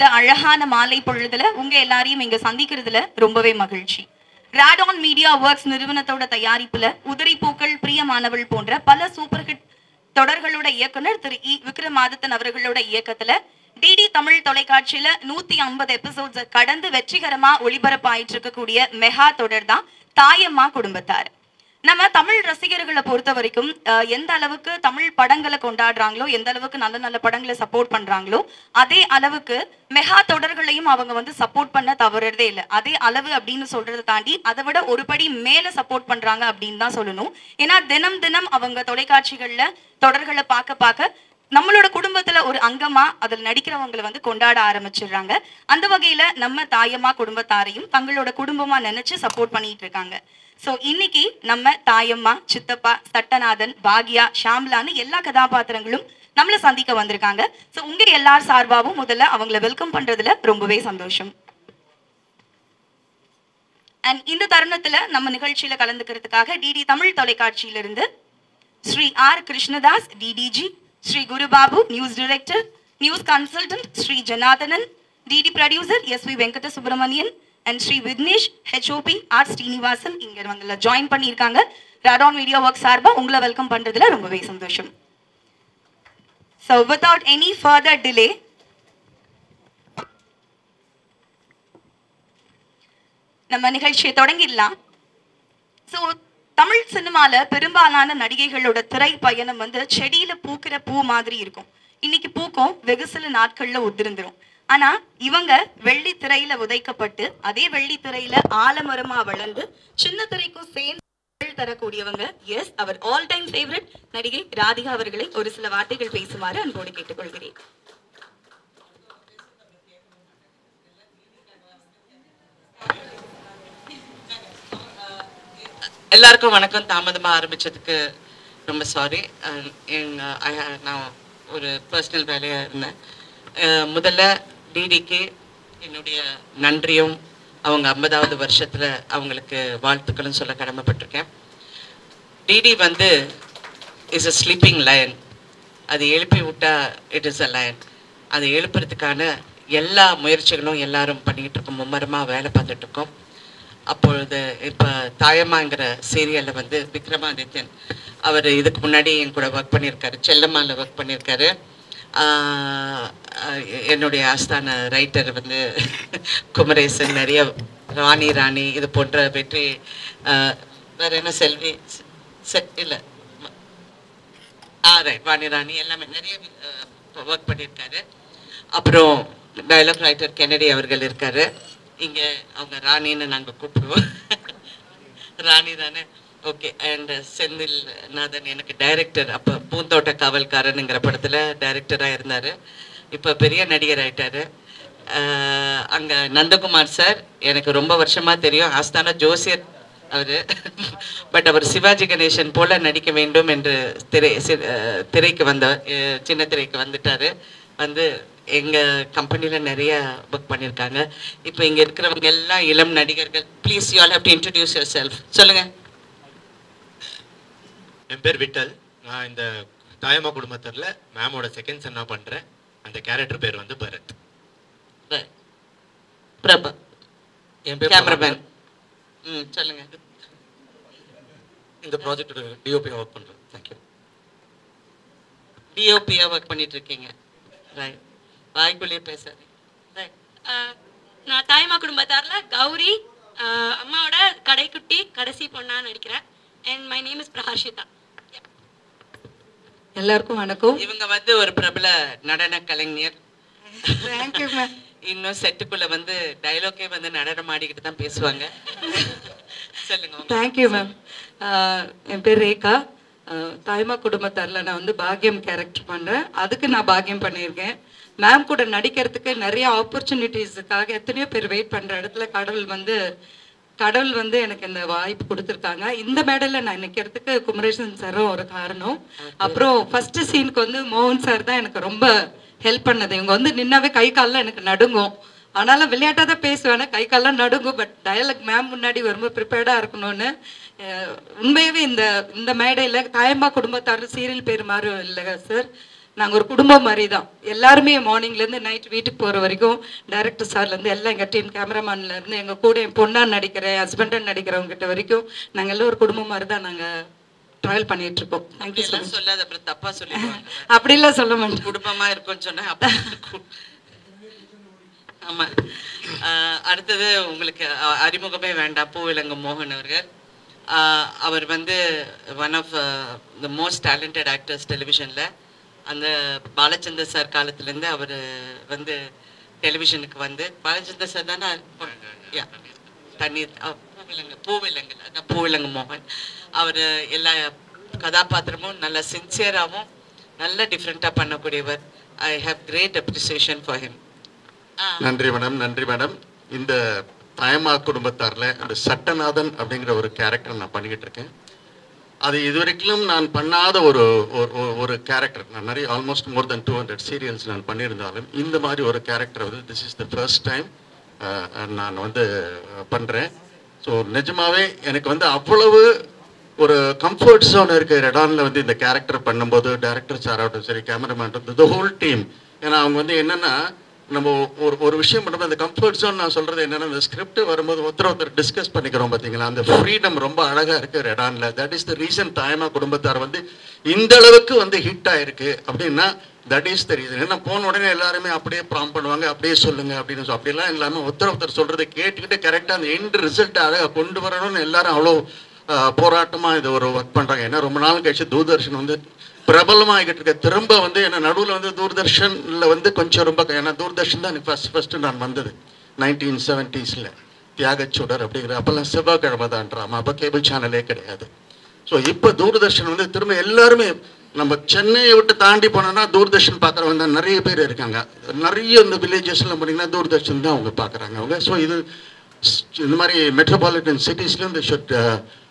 இந்த அழகான மாலை பொழுதுல உங்க எல்லாரையும் இங்க சந்திக்கிறதுல ரொம்பவே மகிழ்ச்சி. ராடான் மீடியா ஒர்க்ஸ் நிறுவனத்தோட தயாரிப்புல உதிரி பூக்கள் பிரியமானவள் போன்ற பல சூப்பர் ஹிட் தொடர்களோட இயக்குனர் திரு இ. விக்ரமாதித்தன் அவர்களோட இயக்கத்துல டிடி தமிழ் தொலைக்காட்சியில நூத்தி ஐம்பது எபிசோட்ஸ் கடந்து வெற்றிகரமா ஒளிபரப்பாயிட்டு இருக்கக்கூடிய மெகா தொடர் தான் தாயம்மா குடும்பத்தார். நம்ம தமிழ் ரசிகர்களை பொறுத்த வரைக்கும் எந்த அளவுக்கு தமிழ் படங்களை கொண்டாடுறாங்களோ எந்த அளவுக்கு நல்ல நல்ல படங்களை சப்போர்ட் பண்றாங்களோ அதே அளவுக்கு மெகா தொடர்களையும் அவங்க வந்து சப்போர்ட் பண்ண தவறுறதே இல்லை. அதே அளவு அப்படின்னு சொல்றதை தாண்டி அதை விட ஒரு படி மேல சப்போர்ட் பண்றாங்க அப்படின்னு தான் சொல்லணும். ஏன்னா தினம் தினம் அவங்க தொலைக்காட்சிகள்ல தொடர்களை பார்க்க பார்க்க நம்மளோட குடும்பத்துல ஒரு அங்கமா அதில் நடிக்கிறவங்களை வந்து கொண்டாட ஆரம்பிச்சிடுறாங்க. அந்த வகையில நம்ம தாயம்மா குடும்பத்தாரையும் தங்களோட குடும்பமா நினைச்சு சப்போர்ட் பண்ணிட்டு இருக்காங்க. ஸோ இன்னைக்கு நம்ம தாயம்மா சித்தப்பா சட்டநாதன் பாக்யா ஷாம்லான்னு எல்லா கதாபாத்திரங்களும் நம்மளை சந்திக்க வந்திருக்காங்க. ஸோ உங்க எல்லார் சார்பாகவும் முதல்ல அவங்கள வெல்கம் பண்றதுல ரொம்பவே சந்தோஷம். அண்ட் இந்த தருணத்துல நம்ம நிகழ்ச்சியில கலந்துக்கிறதுக்காக DD Tamil தொலைக்காட்சியிலிருந்து Shri R Krishnadas DDG Shri Gurubabu news director news consultant Shri Janathanan DD producer S V Venkata Subramanian and Shri Vignesh HOP R Srinivasan இங்கே இவங்கள ஜாயின் பண்ணியிருக்காங்க. ராடான் மீடியா ஒர்க் சார்பாக உங்களை வெல்கம் பண்ணுறதுல ரொம்பவே சந்தோஷம். So without any further delay நம்ம நிகழ்ச்சியை தொடங்கிடலாம். ஸோ தமிழ் சினிமாவில் பெரும்பாலான நடிகைகளோட திரை பயணம் வந்து செடியில் பூக்கிற பூ மாதிரி இருக்கும். இன்னைக்கு பூக்கும் வெகு சில நாட்கள்ல உதிர்ந்துரும். ஆனா இவங்க வெள்ளி திரையில உதைக்கப்பட்டு அதே வெள்ளி திரையில ஆலமரமா வளர்ந்து சின்ன திரைக்கும் சேர்ந்து தரக்கூடியவங்க. எஸ் அவர் ஆல் டைம் ஃபேவரட் நடிகை ராதிகா அவர்களை ஒரு சில வார்த்தைகள் பேசுமாறு அன்போடு கேட்டுக்கொள்கிறேன். எல்லாருக்கும் வணக்கம். தாமதமாக ஆரம்பிச்சதுக்கு ரொம்ப சாரி எங்க நான் ஒரு பர்சனல் வேலையாக இருந்தேன். முதல்ல டிடிக்கு என்னுடைய நன்றியும் அவங்க ஐம்பதாவது வருஷத்தில் அவங்களுக்கு வாழ்த்துக்களும் சொல்ல கடமைப்பட்டிருக்கேன். டிடி வந்து இஸ் அ ஸ்லீப்பிங் லயன் அது எழுப்பி விட்டா இட் இஸ் அ லயன் அதை எழுப்புறதுக்கான எல்லா முயற்சிகளும் எல்லாரும் பண்ணிக்கிட்டு இருக்கோம். மும்மரமாக வேலை பார்த்துட்டு இருக்கோம். அப்பொழுது இப்போ தாயம்மாங்கிற சீரியலில் வந்து விக்ரமாதித்யன் அவர் இதுக்கு முன்னாடி என் கூட ஒர்க் பண்ணியிருக்காரு. செல்லம்மாவில் ஒர்க் பண்ணியிருக்காரு. என்னுடைய ஆஸ்தான ரைட்டர் வந்து குமரேசன் நிறைய ராணி ராணி இது போன்ற வெற்றி வேற என்ன செல்வி செ இல்லை ஆ ரைட் வாணி ராணி எல்லாமே நிறைய ஒர்க் பண்ணியிருக்காரு. அப்புறம் டைலாக் ரைட்டர் கெனடி அவர்கள் இருக்காரு. இங்கே அவங்க ராணின்னு நாங்கள் கூப்பிடுவோம். ராணி தானே? ஓகே அண்ட் செந்தில் நாதன் எனக்கு டைரக்டர் அப்போ பூந்தோட்ட காவல்காரனுங்கிற படத்தில் டைரக்டராக இருந்தார். இப்போ பெரிய நடிகர் ஆகிட்டார் uh, அங்கே நந்தகுமார் சார் எனக்கு ரொம்ப வருஷமாக தெரியும். ஆஸ்தான ஜோசியர் அவர். பட் அவர் சிவாஜி கணேசன் போல நடிக்க வேண்டும் என்று திரை சி- uh, திரைக்கு வந்த uh, சின்ன திரைக்கு வந்துட்டார். வந்து எங்கள் கம்பெனியில் நிறைய புக் பண்ணியிருக்காங்க இப்போ இங்கே இருக்கிறவங்க எல்லாம் இளம் நடிகர்கள். Please you all have to introduce yourself சொல்லுங்கள் என் பேர் விட்டல். நான் இந்த தாயம்மா குடும்பத்தில் மேமோட செகண்ட் சன்னா பண்ணுறேன் அந்த கேரக்டர் பேர் வந்து பரத். பிரபா. என் பேர் கேமராமேன். ம் சொல்லுங்கள் இந்த ப்ராஜெக்டோட டிஓபி ஒர்க் பண்ணுறேன் தேங்க்யூ டிஓபியாக ஒர்க் பண்ணிட்டு இருக்கீங்க ரைட் வாய்க்குள்ளேயே பேசாதீங்க. ரைட் நான் தாய்மா குடும்பத்தார்ல கௌரி அம்மாவோட கடைக்குட்டி கடைசி பொண்ணா நடிக்கிறேன். And my name is Praharshitha எல்லாருக்கும் வணக்கம். இவங்க வந்து ஒரு பிரபல நடன கலைஞர். இன்னும் செட்டுக்குள்ள வந்து டைலாக்கே வந்து நடனம் ஆடிக்கிட்டு தான் பேசுவாங்க. சொல்லுங்க தேங்க்யூ மேம் என் பேர் ரேகா. தாய்மா குடும்பத்தாரில் நான் வந்து பாக்கியம் கேரக்டர் பண்ணுறேன் அதுக்கு நான் பாக்கியம் பண்ணியிருக்கேன். மேம் கூட நடிக்கிறதுக்கு நிறைய ஆப்பர்ச்சுனிட்டிஸுக்காக எத்தனையோ பேர் வெயிட் பண்ணுற இடத்துல கடவுள் வந்து கடவுள் வந்து எனக்கு இந்த வாய்ப்பு கொடுத்துருக்காங்க. இந்த மேடையில் நான் நிற்கிறதுக்கு குமரேசன் சாரும் ஒரு காரணம். அப்புறம் ஃபர்ஸ்ட் சீனுக்கு வந்து மோகன் சார் தான் எனக்கு ரொம்ப ஹெல்ப் பண்ணது. இவங்க வந்து நின்னாவே கை கால்லாம் எனக்கு நடுங்கும். ஆனாலும் விளையாட்டாக தான் பேசுவேன் கை கால்லாம் நடுங்கும். பட் டயலாக் மேம் முன்னாடி ரொம்ப ப்ரிப்பேர்டாக இருக்கணும்னு உண்மையாகவே இந்த இந்த மேடையில் தாயம்மா குடும்பத்தார் சீரியல் பேர் மாறும் இல்லை சார் நாங்கள் ஒரு குடும்பம் மாதிரி தான் எல்லாருமே மார்னிங்லேருந்து நைட் வீட்டுக்கு போகிற வரைக்கும் டைரக்டர் சார்லேருந்து எல்லாம் எங்கள் டீம் கேமராமேன்லேருந்து எங்கள் கூட என் பொண்ணா நடிக்கிற ஹஸ்பண்டாக நடிக்கிறவங்க கிட்ட வரைக்கும் நாங்கள் எல்லாம் ஒரு குடும்பம் மாதிரி தான் நாங்கள் ட்ராவல் பண்ணிட்டு இருக்கோம். தேங்க்யூ மச் சொல்லாத அப்புறம் தப்பா சொல்லிடுவாங்க. அப்படிலாம் சொல்ல மாட்டேன். குடும்பமா இருக்கும்னு சொன்னா அப்ப இருக்கும். ஆமா. ஆஹ் அடுத்தது உங்களுக்கு அறிமுகமே வேண்டாம். பூவிலங்கு மோகன் அவர்கள். அவர் வந்து one of the most talented actors டெலிவிஷனில் அந்த பாலச்சந்தர் சார் காலத்துலேருந்து அவர் வந்து டெலிவிஷனுக்கு வந்து பாலச்சந்தர் சார் தானே? யா தண்ணீர் பூவிலங்கு பூவிலங்கு அதான் பூவிலங்கு மோகன். அவர் எல்லா கதாபாத்திரமும் நல்ல சின்சியராகவும் நல்ல டிஃப்ரெண்ட்டாக பண்ணக்கூடியவர். I have great appreciation for him நன்றி மேடம் நன்றி மேடம் இந்த தாயமா குடும்பத்தாரில் அந்த சட்டநாதன் அப்படிங்கிற ஒரு கேரக்டர் நான் பண்ணிக்கிட்டு இருக்கேன். அது இதுவரைக்கும் நான் பண்ணாத ஒரு ஒரு- ஒரு கேரக்டர் நான் நிறைய almost more then two hundred serials நான் பண்ணியிருந்தாலும் இந்த மாதிரி ஒரு கேரக்டர் வந்து this is the first time நான் வந்து uh, பண்ணுறேன் ஸோ நிஜமாவே எனக்கு வந்து அவ்வளவு ஒரு கம்ஃபர்ட் ஜோன் இருக்கிற ரெடானில் வந்து இந்த கேரக்டர் பண்ணும்போது டேரக்டர் சார் ஆகட்டும் சரி கேமராமேன் த ஹோல் டீம் ஏன்னா அவங்க வந்து என்னென்னா நம்ம ஒரு ஒரு விஷயம் பண்ணுறது அந்த கம்ஃபர்ட் ஜோன் நான் சொல்கிறது என்னென்னா இந்த ஸ்கிரிப்ட் வரும்போது ஒருத்தர் ஒருத்தர் டிஸ்கஸ் பண்ணிக்கிறோம் பார்த்தீங்களா அந்த ஃப்ரீடம் ரொம்ப அழகாக இருக்குது ரெடானில் that is the reason Thayamma குடும்பத்தார் வந்து இந்த அளவுக்கு வந்து ஹிட் ஆயிருக்கு அப்படின்னா தட் இஸ் த ரீசன் ஏன்னா போன உடனே எல்லாருமே அப்படியே ப்ராம் பண்ணுவாங்க அப்படியே சொல்லுங்க அப்படின்னு சொல்லி அப்படிலாம் இல்லாமல் ஒருத்தர் ஒருத்தர் சொல்கிறத கேட்டுக்கிட்டு கரெக்டாக அந்த எண்ட் ரிசல்ட் அழகாக கொண்டு வரணும்னு எல்லாரும் அவ்வளோ போராட்டமாக இது ஒரு ஒர்க் பண்ணுறாங்க ஏன்னா ரொம்ப நாள் கழிச்சு தூர்தர்ஷன் வந்து பிரபலமாகிட்டு இருக்க. திரும்ப வந்து என்ன நடுவில் வந்து தூர்தர்ஷனில் வந்து கொஞ்சம் ரொம்ப ஏன்னா தூர்தர்ஷன் தான் எனக்கு ஃபஸ்ட் ஃபஸ்ட்டு நான் வந்தது. நைன்டீன் செவன்ட்டீஸில் தியாகச்சுடர் அப்படிங்கிற அப்போல்லாம் செவ்வாய்க்கிழமை தான் ட்ராமா அப்போ கேபிள் சேனலே கிடையாது. ஸோ இப்போ தூர்தர்ஷன் வந்து திரும்ப எல்லாருமே நம்ம சென்னையை விட்டு தாண்டி போனோம்னா தூர்தர்ஷன் பார்க்குறவங்க தான் நிறைய பேர் இருக்காங்க. நிறைய இந்த வில்லேஜஸ்லாம் போனீங்கன்னா தூர்தர்ஷன் தான் அவங்க பார்க்குறாங்க. அவங்க ஸோ இது இந்த மாதிரி மெட்ரோபாலிட்டன் சிட்டிஸ்லேருந்து இந்த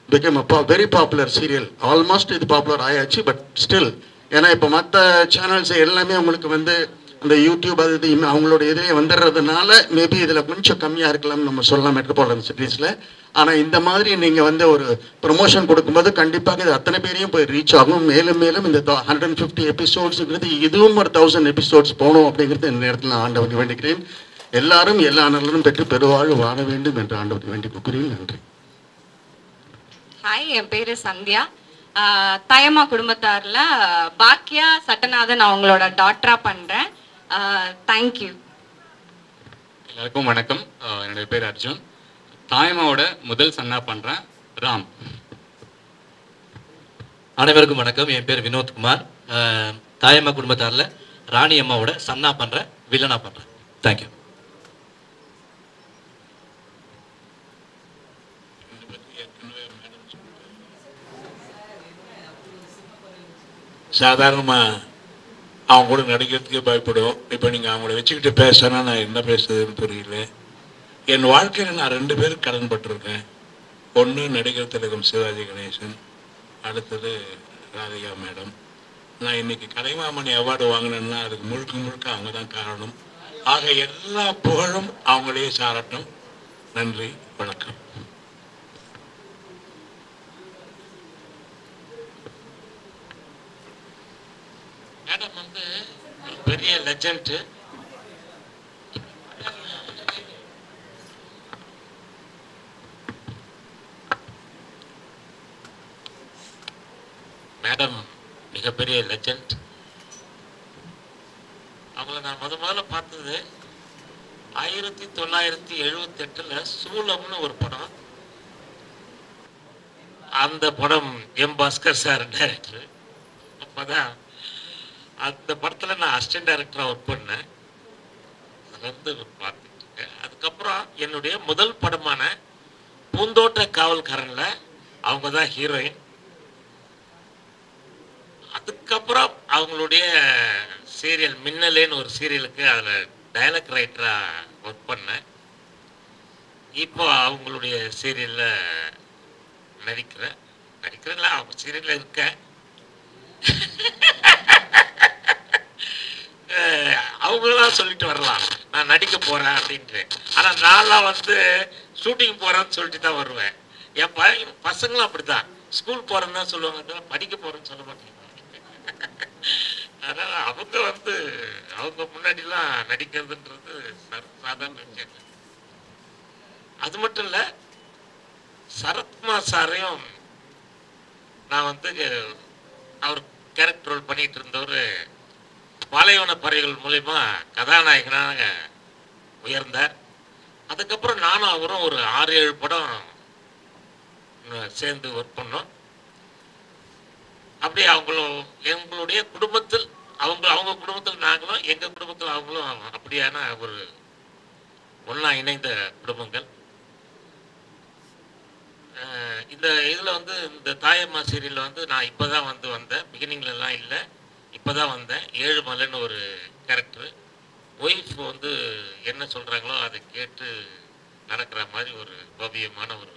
become a very popular serial almost இது பாப்புலர் ஆயாச்சு பட் ஸ்டில் ஏன்னா இப்போ மற்ற சேனல்ஸ் எல்லாமே உங்களுக்கு வந்து அந்த யூடியூப் அது இது அவங்களோட இதிலே வந்துடுறதுனால மேபி இதில் கொஞ்சம் கம்மியாக இருக்கலாம்னு நம்ம சொல்லலாம் மெட்ரோபாலிட்டன் சிட்டிஸில் ஆனால் இந்த மாதிரி நீங்கள் வந்து ஒரு ப்ரொமோஷன் கொடுக்கும்போது கண்டிப்பாக இது அத்தனை பேரையும் போய் ரீச் ஆகும். மேலும் மேலும் இந்த ஹண்ட்ரட் அண்ட் ஃபிஃப்டி எபிசோட்ஸுங்கிறது இதுவும் ஒரு தௌசண்ட் எபிசோட்ஸ் போகணும் அப்படிங்கிறது இந்த நேரத்தில் நான் ஆண்டவனுக்கு வேண்டுகிறேன் எல்லாரும் எல்லா நலனும் பெற்று பெருவாழ்வு வாழ வேண்டும் என்று ஆண்டவனுக்கு வேண்டி கொடுக்கிறேன் நன்றி. ஹாய் என் பேரு சந்தியா. ஆஹ் தாயம்மா குடும்பத்தார்ல பாக்கியா சட்டநாதன் அவங்களோட டாக்டரா பண்றேன். தேங்க்யூ எல்லாருக்கும் வணக்கம். என்னுடைய பேர் அர்ஜுன். தாயம்மாவோட முதல் சன்னா பண்ணுறேன் ராம். அனைவருக்கும் வணக்கம். என் பேர் வினோத்குமார் தாயம்மா குடும்பத்தாரில் ராணி அம்மாவோட சன்னா பண்ணுறேன் வில்லனா பண்ணுறேன் தேங்க்யூ சாதாரணமாக அவங்க கூட நடிக்கிறதுக்கே பயப்படும் இப்போ நீங்கள் அவங்கள வச்சுக்கிட்டு பேசுனா நான் என்ன பேசுறதுன்னு புரியல. என் வாழ்க்கையில் நான் ரெண்டு பேருக்கு கடன் பட்டிருக்கேன். ஒன்று நடிகர் திலகம் சிவாஜி கணேசன் அடுத்தது ராதிகா மேடம். நான் இன்னைக்கு கலைமாமணி அவார்டு வாங்கினேன்னா அதுக்கு முழுக்க முழுக்க அவங்க தான் காரணம். ஆக எல்லா புகழும் அவங்களே சாரட்டும். நன்றி வணக்கம் மேடம் வந்து ஒரு பெரிய லெஜண்ட் மேடம் மிகப்பெரிய லெஜண்ட் அவங்கள நான் முத முதல்ல பார்த்தது ஆயிரத்தி தொள்ளாயிரத்தி எழுபத்தி எட்டுல சூலம்னு ஒரு படம். அந்த படம் எம் பாஸ்கர் சார் டைரக்டர் அப்பதான் அந்த படத்தில் நான் அசிஸ்டன்ட் டைரக்டராக ஒர்க் பண்ணேன். அதுலேருந்து பார்த்துட்டு இருக்கேன். அதுக்கப்புறம் என்னுடைய முதல் படமான பூந்தோட்ட காவல்காரனில் அவங்க தான் ஹீரோயின் அதுக்கப்புறம் அவங்களுடைய சீரியல் மின்னலேன்னு ஒரு சீரியலுக்கு அதில் டயலாக் ரைட்டராக ஒர்க் பண்ணேன். இப்போ அவங்களுடைய சீரியலில் நடிக்கிறேன். நடிக்கிறேன்ல அவங்க சீரியலில் இருக்கேன். அஹ் சொல்லிட்டு வரலாம். நான் நடிக்க போறேன் அப்படின்ட்டு ஆனா நான்லாம் வந்து ஷூட்டிங் போறேன்னு சொல்லிட்டு தான் வருவேன். என் பையன் பசங்களும் அப்படித்தான் ஸ்கூல் போறேன்னு தான் சொல்லுவாங்க படிக்க போறேன்னு சொல்ல மாட்டேங்க அதனால அவங்க வந்து அவங்க முன்னாடிலாம் நடிக்கிறதுன்றது சாதாரண விஷயம் அது மட்டும் இல்லை சரத்குமார் சாரையும் நான் வந்து அவர் கேரக்டர் ரோல் பண்ணிட்டு இருந்தவர் பாலைவன பறவைகள் மூலிமா கதாநாயகனாக உயர்ந்தார். அதுக்கப்புறம் நானும் அவரும் ஒரு ஆறு ஏழு படம் சேர்ந்து ஒர்க் பண்ணோம். அப்படி அவங்களும் எங்களுடைய குடும்பத்தில் அவங்க அவங்க குடும்பத்தில் நாங்களும் எங்கள் குடும்பத்தில் அவங்களும் அப்படியான ஒரு ஒன்றா இணைந்த குடும்பங்கள். இந்த இதில் வந்து இந்த தாயம்மா சீரியலில் வந்து நான் இப்போ தான் வந்து வந்தேன். பிகினிங்லலாம் இல்லை. இப்போ தான் வந்தேன். ஏழு மலைன்னு ஒரு கேரக்டர் ஒய்ஃப் வந்து என்ன சொல்கிறாங்களோ அதை கேட்டு நடக்கிற மாதிரி ஒரு கோபியமான ஒரு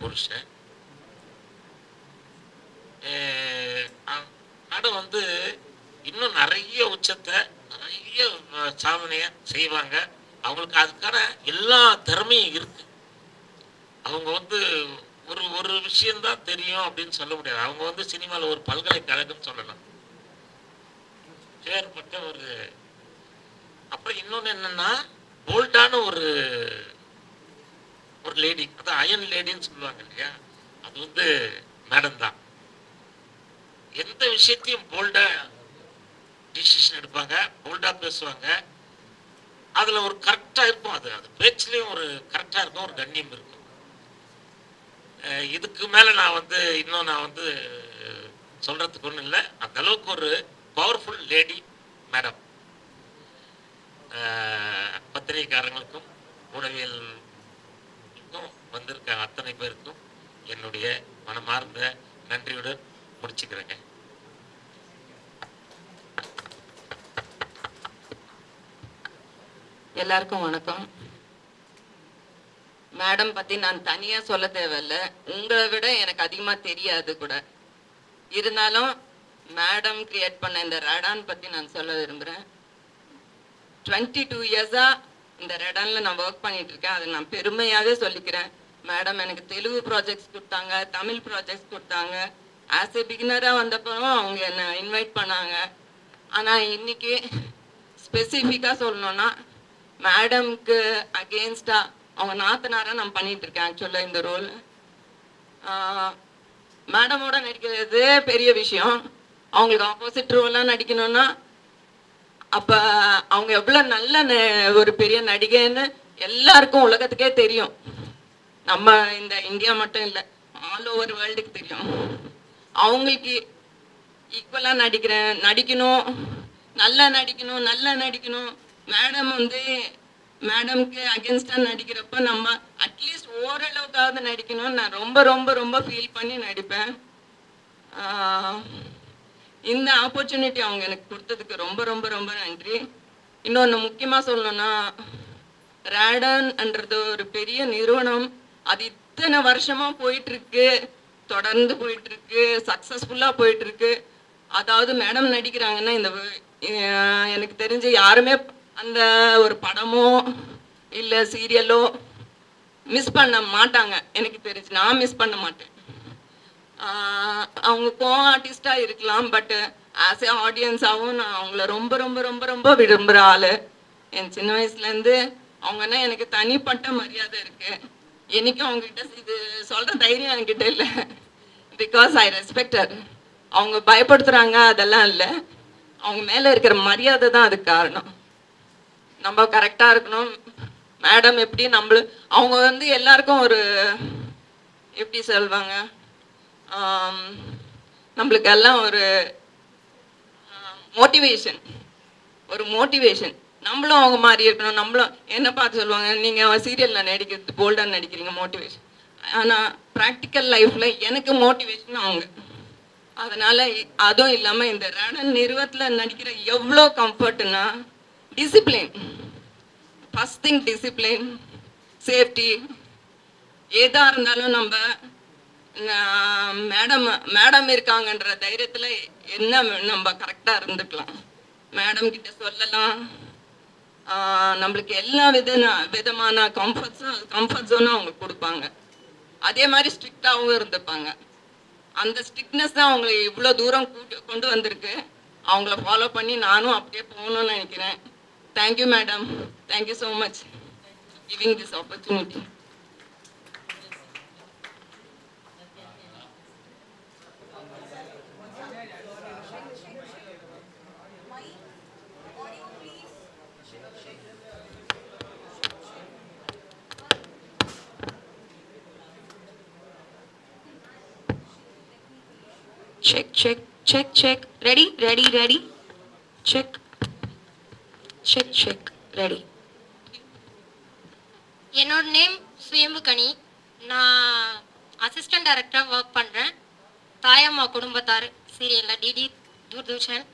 புருஷன். ஆனால் வந்து இன்னும் நிறைய உச்சத்தை நிறைய சாதனையை செய்வாங்க. அவங்களுக்கு அதுக்கான எல்லா திறமையும் இருக்கு. அவங்க வந்து ஒரு ஒரு விஷயம்தான் தெரியும் அப்படின்னு சொல்ல முடியாது. அவங்க வந்து சினிமாவில் ஒரு பல்கலைக்கழகம்னு சொல்லலாம். பேர்பட்ட ஒரு அப்புறம் இன்னொன்று என்னன்னா போல்டான ஒரு ஒரு லேடி அதான் அயன் லேடின்னு சொல்லுவாங்க இல்லையா? அது வந்து மேடம் தான். எந்த விஷயத்தையும் போல்டா டிசிஷன் எடுப்பாங்க போல்டா பேசுவாங்க. அதுல ஒரு கரெக்டா இருக்கும் அது. அது பேச்சுலயும் ஒரு கரெக்டா இருக்கும் ஒரு கண்ணியம் இருக்கும். இதுக்கு மேல நான் வந்து இன்னும் நான் வந்து சொல்றதுக்கு ஒன்றும் இல்லை. அந்த அளவுக்கு ஒரு பவர்ஃபுல் லேடி மேடம் பத்திரிகைக்காரங்களுக்கும் உணவியல் வந்திருக்க அத்தனை பேருக்கும் என்னுடைய மனமார்ந்த நன்றியுடன் முடிச்சுக்கிறேங்க. எல்லாருக்கும் வணக்கம். மேடம் பத்தி நான் தனியா சொல்ல தேவையில்ல. உங்களை விட எனக்கு அதிகமா தெரியாது கூட. இருந்தாலும் மேடம் கிரியேட் பண்ண இந்த ரெடான் பத்தி நான் சொல்ல விரும்புறேன். டுவெண்ட்டி டூ இயர்ஸா இந்த ரெடான்ல நான் ஒர்க் பண்ணிட்டு இருக்கேன். அதை நான் பெருமையாகவே சொல்லிக்கிறேன். மேடம் எனக்கு தெலுங்கு ப்ராஜெக்ட்ஸ் கொடுத்தாங்க தமிழ் ப்ராஜெக்ட்ஸ் கொடுத்தாங்க. ஆஸ் ஏ பிகினரா வந்தப்பறம் அவங்க என்னை இன்வைட் பண்ணாங்க. ஆனா இன்னைக்கு ஸ்பெசிஃபிக்கா சொல்லணும்னா மேடம்க்கு அகேன்ஸ்டா அவங்க நாத்தனாரா நான் பண்ணிட்டு இருக்கேன் ஆக்சுவலா இந்த ரோல் மேடமோட நடிக்கிறது பெரிய விஷயம். அவங்களுக்கு ஆப்போசிட் ரோல்லாம் நடிக்கணும்னா அப்போ அவங்க எவ்வளோ நல்ல ந- ஒரு பெரிய நடிகைன்னு எல்லாருக்கும் உலகத்துக்கே தெரியும். நம்ம இந்த இந்தியா மட்டும் இல்லை ஆல் ஓவர் வேர்ல்டுக்கு தெரியும். அவங்களுக்கு ஈக்குவலாக நடிக்கிறேன் நடிக்கணும் நல்லா நடிக்கணும் நல்லா நடிக்கணும். மேடம் வந்து மேடம்க்கு அகேன்ஸ்டா நடிக்கிறப்ப நம்ம அட்லீஸ்ட் ஓரளவுக்காவது நடிக்கணும்னு நான் ரொம்ப ரொம்ப ரொம்ப ஃபீல் பண்ணி நடிப்பேன். இந்த ஆப்பர்ச்சுனிட்டி அவங்க எனக்கு கொடுத்ததுக்கு ரொம்ப ரொம்ப ரொம்ப நன்றி. இன்னொன்று முக்கியமாக சொல்லணும்னா ரேடன்ன்றது ஒரு பெரிய நிறுவனம். அது இத்தனை வருஷமா போயிட்டுருக்கு. தொடர்ந்து போயிட்டுருக்கு. சக்ஸஸ்ஃபுல்லாக போயிட்டுருக்கு. அதாவது மேடம் நடிக்கிறாங்கன்னா இந்த எனக்கு தெரிஞ்சு யாருமே அந்த ஒரு படமோ இல்லை சீரியலோ மிஸ் பண்ண மாட்டாங்க. எனக்கு தெரிஞ்சு நான் மிஸ் பண்ண மாட்டேன். அவங்க கோ ஆர்டிஸ்டாக இருக்கலாம் பட்டு ஆஸ் ஏ ஆடியன்ஸாகவும் நான் அவங்கள ரொம்ப ரொம்ப ரொம்ப ரொம்ப விரும்புகிற ஆள். என் சின்ன வயசுலேருந்து அவங்கன்னா எனக்கு தனிப்பட்ட மரியாதை இருக்குது என்றைக்கும் அவங்ககிட்ட இது சொல்கிற தைரியம் என்கிட்ட இல்லை. பிகாஸ் ஐ ரெஸ்பெக்டர் அவங்க பயப்படுத்துகிறாங்க அதெல்லாம் இல்லை. அவங்க மேலே இருக்கிற மரியாதை தான் அதுக்கு காரணம். நம்ம கரெக்டாக இருக்கணும். மேடம் எப்படி நம்மளு அவங்க வந்து எல்லாருக்கும் ஒரு எப்படி சொல்வாங்க? நம்மளுக்கு எல்லாம் ஒரு மோட்டிவேஷன் ஒரு மோட்டிவேஷன் நம்மளும் அவங்க மாதிரி இருக்கணும். நம்மளும் என்ன பார்த்து சொல்லுவாங்க? நீங்கள் சீரியலில் நடிக்கிறது போல்டாக நடிக்கிறீங்க மோட்டிவேஷன் ஆனால் ப்ராக்டிக்கல் லைஃப்பில் எனக்கு மோட்டிவேஷன் அவங்க. அதனால் அதுவும் இல்லாமல் இந்த ரடன் நிறுவத்தில் நடிக்கிற எவ்வளோ கம்ஃபர்ட்னா discipline first thing discipline safety எதாக இருந்தாலும் நம்ம மேடம் மேடம் இருக்காங்கன்ற தைரியத்தில் என்ன நம்ம கரெக்டாக இருந்துக்கலாம். மேடம் கிட்ட சொல்லலாம். நம்மளுக்கு எல்லா வித விதமான கம்ஃபர்ட்ஸும் கம்ஃபர்ட் ஜோனும் அவங்க கொடுப்பாங்க. அதே மாதிரி ஸ்ட்ரிக்டாகவும் இருந்துப்பாங்க. அந்த ஸ்ட்ரிக்ட்னஸ் தான் அவங்களை இவ்வளோ தூரம் கூட்டு கொண்டு வந்திருக்கு. அவங்கள ஃபாலோ பண்ணி நானும் அப்படியே போகணும்னு நினைக்கிறேன். Thank you madam thank you so much giving this opportunity check check check check ready ready ready check check check ready என்னோட நேம் சுயம்புகனி. நான் அசிஸ்டன்ட் டைரக்டராக ஒர்க் பண்ணுறேன் தாயம்மா குடும்பத்தார். சீரியலில் டிடி தூர்தர்ஷன்.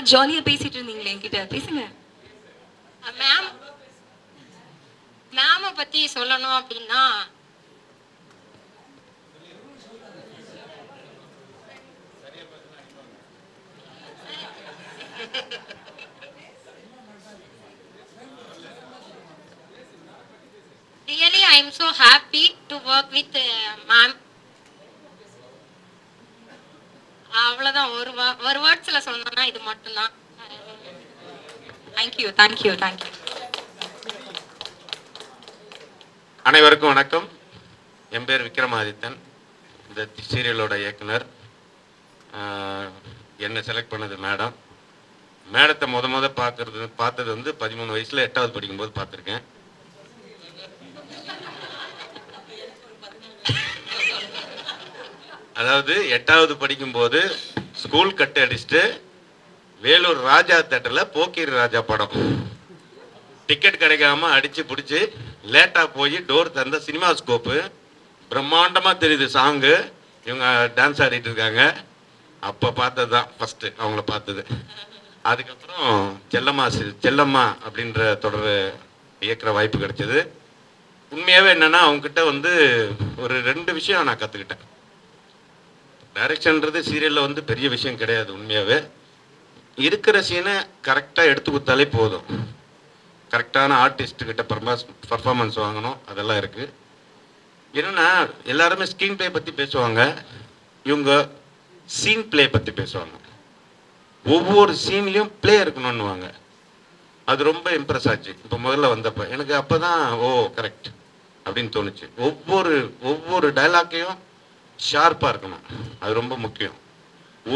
நல்லா ஜாலியா பேசிட்டு இருந்தீங்களே என்கிட்ட பேசுங்க மேம் மேமை பற்றி சொல்லணும் அப்படின்னா really I am so happy to work with ma'am அவ்வளவுதான். ஒரு ஒரு வேர்ட்ஸ்ல சொல்லணும்னா இது மட்டும்தான். தேங்க்யூ தேங்க்யூ தேங்க்யூ அனைவருக்கும் வணக்கம். என் பேர் விக்ரமாதித்தன். இந்த சீரியலோட இயக்குனர். ஆஹ், என்னை செலக்ட் பண்ணது மேடம். மேடத்தை முத முத பார்க்கறது பார்த்தது வந்து பதிமூணு வயசுல எட்டாவது படிக்கும்போது பார்த்துருக்கேன். அதாவது எட்டாவது படிக்கும்போது ஸ்கூல் கட்டு அடிச்சுட்டு வேலூர் ராஜா தேட்டரில் போக்கீர் ராஜா படம். டிக்கெட் கிடைக்காம அடித்து பிடிச்சி லேட்டாக போய் டோர் தந்த சினிமா ஸ்கோப்பு பிரம்மாண்டமாக தெரியுது சாங்கு இவங்க டான்ஸ் ஆடிட்டு இருக்காங்க. அப்போ பார்த்தது தான் ஃபஸ்ட்டு அவங்கள பார்த்தது. அதுக்கப்புறம் செல்லம்மா செல்லம்மா அப்படின்ற தொடர் இயக்கிற வாய்ப்பு கிடைச்சது. உண்மையாகவே என்னன்னா அவங்கக்கிட்ட வந்து ஒரு ரெண்டு விஷயம் நான் கற்றுக்கிட்டேன் டைரக்ஷன்றது சீரியலில் வந்து பெரிய விஷயம் கிடையாது உண்மையாகவே இருக்கிற சீனை கரெக்டாக எடுத்து கொடுத்தாலே போதும். கரெக்டான ஆர்டிஸ்ட்டுக்கிட்ட பர்மாஸ் பர்ஃபார்மன்ஸ் வாங்கணும் அதெல்லாம் இருக்குது என்னன்னா எல்லாருமே ஸ்க்ரீன் ப்ளே பற்றி பேசுவாங்க. இவங்க சீன் ப்ளே பற்றி பேசுவாங்க. ஒவ்வொரு சீன்லேயும் ப்ளே இருக்கணும்னுவாங்க. அது ரொம்ப இம்ப்ரெஸ் ஆச்சு. இப்போ முதல்ல வந்தப்போ எனக்கு அப்போ தான் ஓ கரெக்ட் அப்படின்னு தோணுச்சு. ஒவ்வொரு ஒவ்வொரு டைலாக்கையும் ஷார்ப்பாக இருக்கணும். அது ரொம்ப முக்கியம்.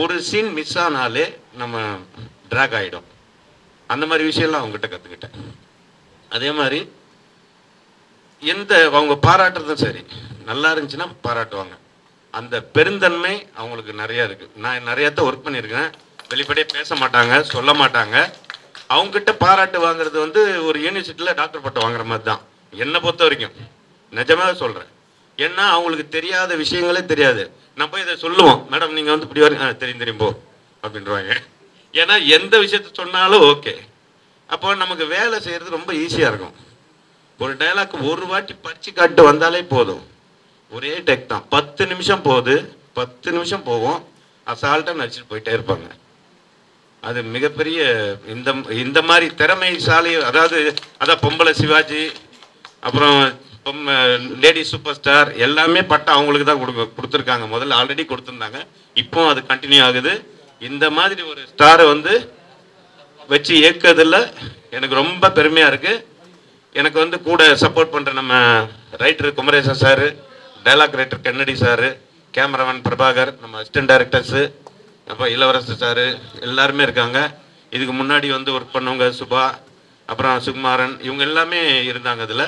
ஒரு சீன் மிஸ் ஆனாலே நம்ம ட்ராக் ஆகிடும் அந்த மாதிரி விஷயம்லாம் அவங்ககிட்ட கற்றுக்கிட்டேன் அதே மாதிரி எந்த அவங்க பாராட்டுறதும் சரி. நல்லா இருந்துச்சுன்னா பாராட்டுவாங்க. அந்த பெருந்தன்மை அவங்களுக்கு நிறைய இருக்குது நான் நிறையத்த ஒர்க் பண்ணியிருக்கேன் வெளிப்படையே பேச மாட்டாங்க சொல்ல மாட்டாங்க. அவங்ககிட்ட பாராட்டு வாங்குறது வந்து ஒரு யூனிவர்சிட்டியில் டாக்டர் பட்டம் வாங்குற மாதிரி தான். என்னை பொறுத்த வரைக்கும். நிஜமாக சொல்கிறேன் ஏன்னா அவங்களுக்கு தெரியாத விஷயங்களே தெரியாது. நம்ம இதை சொல்லுவோம். மேடம் நீங்கள் வந்து இப்படி வர தெரியும் தெரியும் போ அப்படின்றவாங்க. ஏன்னா எந்த விஷயத்த சொன்னாலும் ஓகே. அப்போ நமக்கு வேலை செய்கிறது ரொம்ப ஈஸியாக இருக்கும். ஒரு டைலாக் ஒரு வாட்டி படிச்சு காட்டு வந்தாலே போதும். ஒரே டெக் தான். பத்து நிமிஷம் போகுது. பத்து நிமிஷம் போகும். அசால்ட்டாக நடிச்சுட்டு போயிட்டே இருப்பாங்க. அது மிகப்பெரிய இந்த இந்த மாதிரி திறமைசாலி அதாவது அதான் பொம்பளை சிவாஜி அப்புறம் லேடி சூப்பர் ஸ்டார் எல்லாமே பட்டம் அவங்களுக்கு தான் கொடுக்க கொடுத்துருக்காங்க. முதல்ல ஆல்ரெடி கொடுத்துருந்தாங்க. இப்போ அது கண்டினியூ ஆகுது. இந்த மாதிரி ஒரு ஸ்டாரை வந்து வச்சு இயக்கிறதுல எனக்கு ரொம்ப பெருமையாக இருக்குது எனக்கு வந்து கூட சப்போர்ட் பண்ணுற நம்ம writer Kumaresan sir dialogue writer Kennedy sir cameraman Prabhakar நம்ம அசிஸ்டன்ட் டைரக்டர்ஸு அப்புறம் இளவரசர் சார் எல்லாருமே இருக்காங்க. இதுக்கு முன்னாடி வந்து ஒர்க் பண்ணவங்க சுபா அப்புறம் சுகுமாரன் இவங்க எல்லாமே இருந்தாங்க அதில்.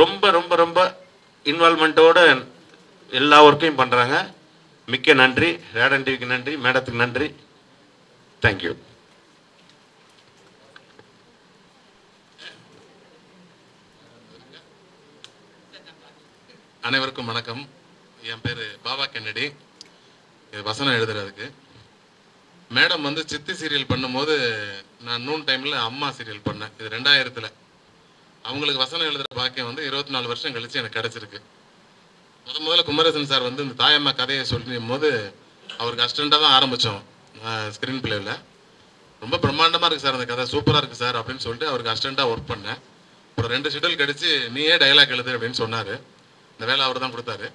ரொம்ப ரொம்ப ரொம்ப இன்வால்மெண்ட்டோடு எல்லா ஒர்க்கையும் பண்ணுறாங்க மிக்க நன்றி. ரேடன் டிவிக்கு நன்றி. மேடத்துக்கு நன்றி. தேங்க்யூ அனைவருக்கும் வணக்கம். என் பேர் பாபா கென்னடி. இது வசனம் எழுதுறதுக்கு. மேடம் வந்து சித்தி சீரியல் பண்ணும்போது நான் நூன் டைமில் அம்மா சீரியல் பண்ணேன். இது ரெண்டாயிரத்தில். அவங்களுக்கு வசனம் எழுதுகிற பாக்கியம் வந்து இருபத்தி நாலு வருஷம் கழிச்சு எனக்கு கிடச்சிருக்கு. முத முதல்ல குமரசன் சார் வந்து இந்த தாயம்மா கதையை சொல்லும் போது அவருக்கு அஸ்டண்ட்டாக தான் ஆரம்பித்தோம் ஸ்க்ரீன் பிளேவில் ரொம்ப பிரம்மாண்டமாக இருக்குது சார் அந்த கதை சூப்பராக இருக்குது சார் அப்படின்னு சொல்லிட்டு அவருக்கு அஸ்டண்ட்டாக ஒர்க் பண்ணேன். அப்புறம் ரெண்டு ஷெட்யூல் கடிச்சு நீயே டைலாக் எழுது அப்படின்னு சொன்னார். இந்த வேலை அவர் தான் கொடுத்தாரு.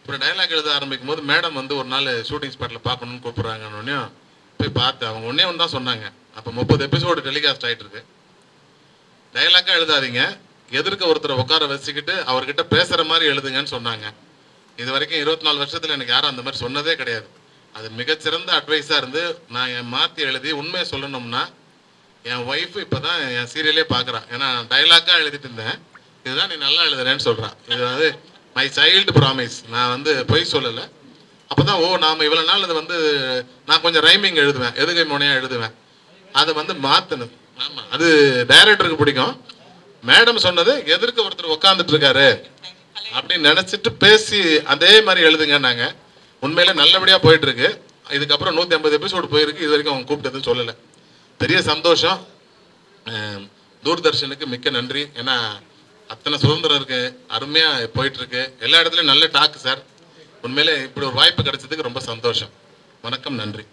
அப்புறம் டைலாக் எழுத ஆரம்பிக்கும் போது மேடம் வந்து ஒரு நாள் ஷூட்டிங் ஸ்பாட்டில் பார்க்கணும்னு கூப்பிட்றாங்கன்னு போய் பார்த்தேன் அவங்க ஒன்றே ஒன்று தான் சொன்னாங்க. அப்போ முப்பது எபிசோடு டெலிகாஸ்ட் ஆகிட்டு இருக்கு. டைலாக்காக எழுதாதீங்க. எதிர்க்க ஒருத்தரை உட்கார வச்சுக்கிட்டு அவர்கிட்ட பேசுகிற மாதிரி எழுதுங்கன்னு சொன்னாங்க. இது வரைக்கும் இருபத்தி நாலு வருஷத்தில் எனக்கு யாரும் அந்த மாதிரி சொன்னதே கிடையாது. அது மிகச்சிறந்த அட்வைஸாக இருந்து நான் என் மாற்றி எழுதி உண்மையை சொல்லணும்னா என் ஒய்ஃப் இப்போ தான் என் சீரியலே பார்க்குறான் ஏன்னா டைலாக்காக எழுதிட்டு இருந்தேன். இதுதான் நீ நல்லா எழுதுறேன்னு சொல்கிறான் இது வந்து மை சைல்டு ப்ராமிஸ் நான் வந்து பொய் சொல்லலை. அப்போ தான் ஓ நாம் இவ்வளோ நாள் இது வந்து நான் கொஞ்சம் ரைமிங் எழுதுவேன். எதுகை முனையாக எழுதுவேன். அதை வந்து மாற்றணும் ஆமாம் அது டைரக்டருக்கு பிடிக்கும். மேடம் சொன்னது எதிர்க்க ஒருத்தர் உட்காந்துட்டு இருக்காரு. அப்படின்னு நினச்சிட்டு பேசி அதே மாதிரி எழுதுங்கன்னாங்க. உண்மையில நல்லபடியாக போயிட்டு இருக்கு இதுக்கப்புறம் நூற்றி ஐம்பது எபிசோடு போயிருக்கு. இது வரைக்கும் அவங்க கூப்பிட்டதுன்னு சொல்லலை. பெரிய சந்தோஷம். தூர்தர்ஷனுக்கு மிக்க நன்றி. ஏன்னா அத்தனை சுதந்திரம் இருக்கு. அருமையாக போயிட்டு இருக்கு எல்லா இடத்துலையும் நல்ல டாக் சார் உண்மையிலே இப்படி ஒரு வாய்ப்பு கிடைச்சதுக்கு ரொம்ப சந்தோஷம். வணக்கம் நன்றி.